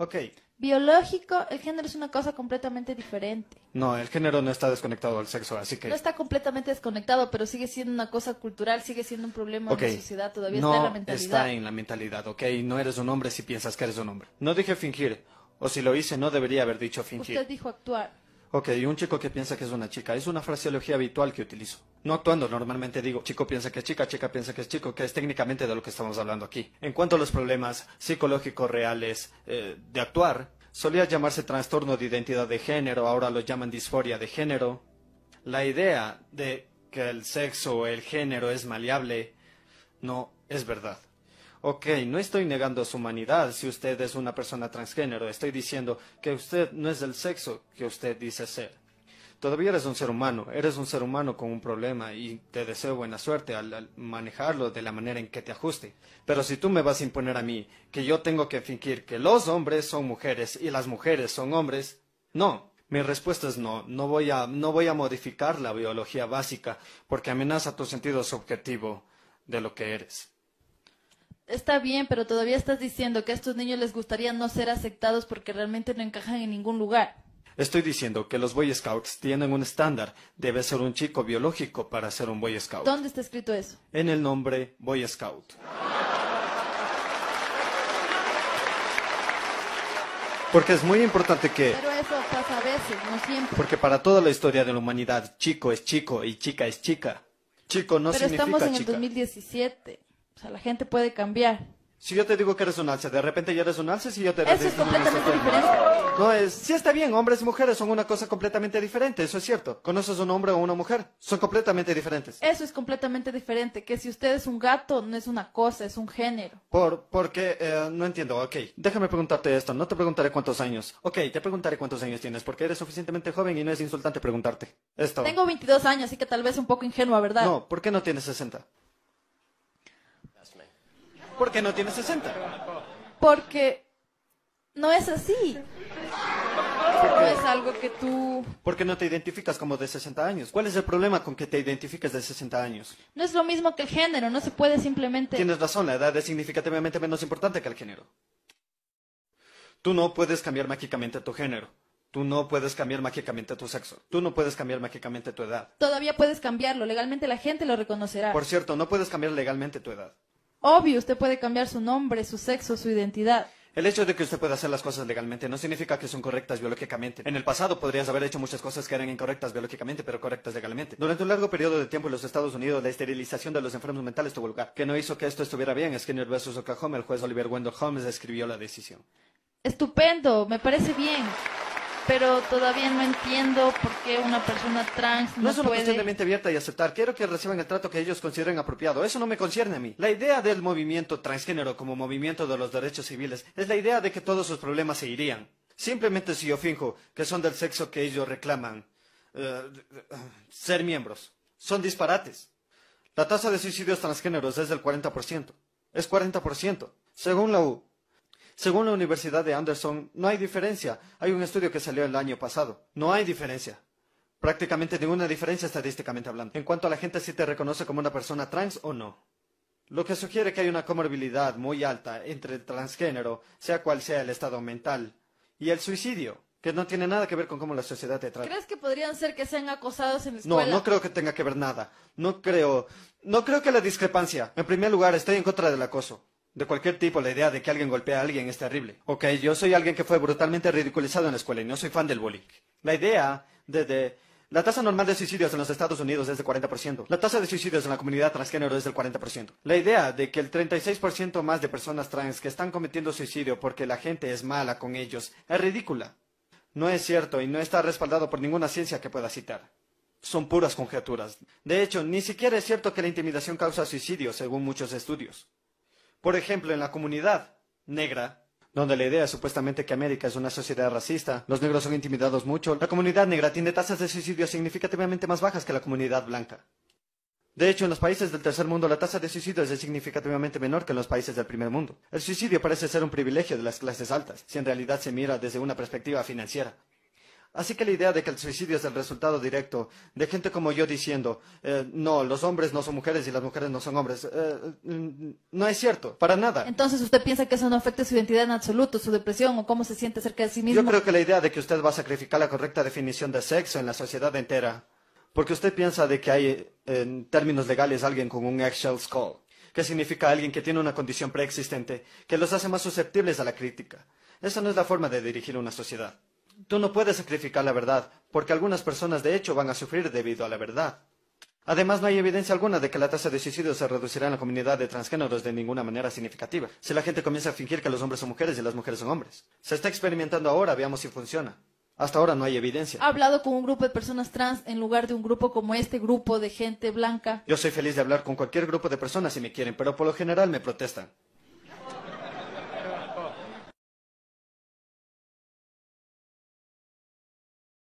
Ok. Biológico, el género es una cosa completamente diferente. No, el género no está desconectado al sexo, así que... No está completamente desconectado, pero sigue siendo una cosa cultural, sigue siendo un problema Ok. en la sociedad, todavía no está en la mentalidad. está en la mentalidad, ok. No eres un hombre si piensas que eres un hombre. No dije fingir. O si lo hice, no debería haber dicho fingir. Usted dijo actuar. Ok, un chico que piensa que es una chica. Es una fraseología habitual que utilizo. No actuando, normalmente digo, chico piensa que es chica, chica piensa que es chico, que es técnicamente de lo que estamos hablando aquí. En cuanto a los problemas psicológicos reales eh, de actuar, solía llamarse trastorno de identidad de género, ahora lo llaman disforia de género. La idea de que el sexo o el género es maleable no es verdad. Ok, no estoy negando su humanidad si usted es una persona transgénero. Estoy diciendo que usted no es del sexo que usted dice ser. Todavía eres un ser humano, eres un ser humano con un problema y te deseo buena suerte al, manejarlo de la manera en que te ajuste. Pero si tú me vas a imponer a mí que yo tengo que fingir que los hombres son mujeres y las mujeres son hombres, no. Mi respuesta es no. No voy a, no voy a modificar la biología básica porque amenaza tu sentido subjetivo de lo que eres. Está bien, pero todavía estás diciendo que a estos niños les gustaría no ser aceptados porque realmente no encajan en ningún lugar. Estoy diciendo que los Boy Scouts tienen un estándar. Debe ser un chico biológico para ser un Boy Scout. ¿Dónde está escrito eso? En el nombre Boy Scout. Porque es muy importante que... Pero eso pasa a veces, no siempre. Porque para toda la historia de la humanidad, chico es chico y chica es chica. Chico no pero significa estamos en el chica. 2017. O sea, la gente puede cambiar. Si yo te digo que eres un alce, de repente ya eres un alce, si yo te Eso es completamente "No, diferente. No, es, sí está bien, hombres y mujeres son una cosa completamente diferente, eso es cierto. ¿Conoces un hombre o una mujer? Son completamente diferentes. Eso es completamente diferente. Que si usted es un gato, no es una cosa, es un género. Por, porque, eh, no entiendo, ok. Déjame preguntarte esto, no te preguntaré cuántos años. Ok, te preguntaré cuántos años tienes, porque eres suficientemente joven y no es insultante preguntarte. Esto. Tengo 22 años, así que tal vez un poco ingenua, ¿verdad? No, ¿por qué no tienes 60? ¿Por qué no tienes 60? Porque no es así. No es algo que tú... ¿Por qué no te identificas como de 60 años? ¿Cuál es el problema con que te identifiques de 60 años? No es lo mismo que el género, no se puede simplemente... Tienes razón, la edad es significativamente menos importante que el género. Tú no puedes cambiar mágicamente tu género. Tú no puedes cambiar mágicamente tu sexo. Tú no puedes cambiar mágicamente tu edad. Todavía puedes cambiarlo, legalmente la gente lo reconocerá. Por cierto, no puedes cambiar legalmente tu edad. Obvio, usted puede cambiar su nombre, su sexo, su identidad. El hecho de que usted pueda hacer las cosas legalmente no significa que son correctas biológicamente. En el pasado podrías haber hecho muchas cosas que eran incorrectas biológicamente, pero correctas legalmente. Durante un largo periodo de tiempo en los Estados Unidos, la esterilización de los enfermos mentales tuvo lugar. Que no hizo que esto estuviera bien. Skinner vs. Oklahoma, el juez Oliver Wendell Holmes escribió la decisión. Estupendo, me parece bien. Pero todavía no entiendo por qué una persona trans no, No es una puede... cuestión de mente abierta y aceptar. Quiero que reciban el trato que ellos consideren apropiado. Eso no me concierne a mí. La idea del movimiento transgénero como movimiento de los derechos civiles es la idea de que todos sus problemas se irían. Simplemente si yo finjo que son del sexo que ellos reclaman eh, ser miembros. Son disparates. La tasa de suicidios transgéneros es del 40%. Es 40%. Según la U. Según la Universidad de Anderson, no hay diferencia. Hay un estudio que salió el año pasado. No hay diferencia. Prácticamente ninguna diferencia estadísticamente hablando. En cuanto a la gente si te reconoce como una persona trans o no. Lo que sugiere que hay una comorbilidad muy alta entre el transgénero, sea cual sea el estado mental, y el suicidio, que no tiene nada que ver con cómo la sociedad te trata. ¿Crees que podrían ser que sean acosados en la No, escuela? no creo que tenga que ver nada. No creo. No creo que la discrepancia. En primer lugar, estoy en contra del acoso. De cualquier tipo, la idea de que alguien golpea a alguien es terrible. Ok, yo soy alguien que fue brutalmente ridiculizado en la escuela y no soy fan del bullying. La idea de... de- la tasa normal de suicidios en los Estados Unidos es del 40%. La tasa de suicidios en la comunidad transgénero es del 40%. La idea de que el 36% más de personas trans que están cometiendo suicidio porque la gente es mala con ellos es ridícula. No es cierto y no está respaldado por ninguna ciencia que pueda citar. Son puras conjeturas. De hecho, ni siquiera es cierto que la intimidación causa suicidio, según muchos estudios. Por ejemplo, en la comunidad negra, donde la idea es supuestamente que América es una sociedad racista, los negros son intimidados mucho, la comunidad negra tiene tasas de suicidio significativamente más bajas que la comunidad blanca. De hecho, en los países del tercer mundo la tasa de suicidio es significativamente menor que en los países del primer mundo. El suicidio parece ser un privilegio de las clases altas, si en realidad se mira desde una perspectiva financiera. Así que la idea de que el suicidio es el resultado directo de gente como yo diciendo, eh, no, los hombres no son mujeres y las mujeres no son hombres, eh, mm, no es cierto, para nada. Entonces usted piensa que eso no afecta su identidad en absoluto, su depresión o cómo se siente acerca de sí mismo. Yo creo que la idea de que usted va a sacrificar la correcta definición de sexo en la sociedad entera, porque usted piensa de que hay, en términos legales, alguien con un eggshell skull, que significa alguien que tiene una condición preexistente, que los hace más susceptibles a la crítica. Esa no es la forma de dirigir una sociedad. Tú no puedes sacrificar la verdad, porque algunas personas de hecho van a sufrir debido a la verdad. Además, no hay evidencia alguna de que la tasa de suicidio se reducirá en la comunidad de transgéneros de ninguna manera significativa. Si la gente comienza a fingir que los hombres son mujeres y las mujeres son hombres. Se está experimentando ahora, veamos si funciona. Hasta ahora no hay evidencia. Ha hablado con un grupo de personas trans en lugar de un grupo como este grupo de gente blanca. Yo soy feliz de hablar con cualquier grupo de personas si me quieren, pero por lo general me protestan.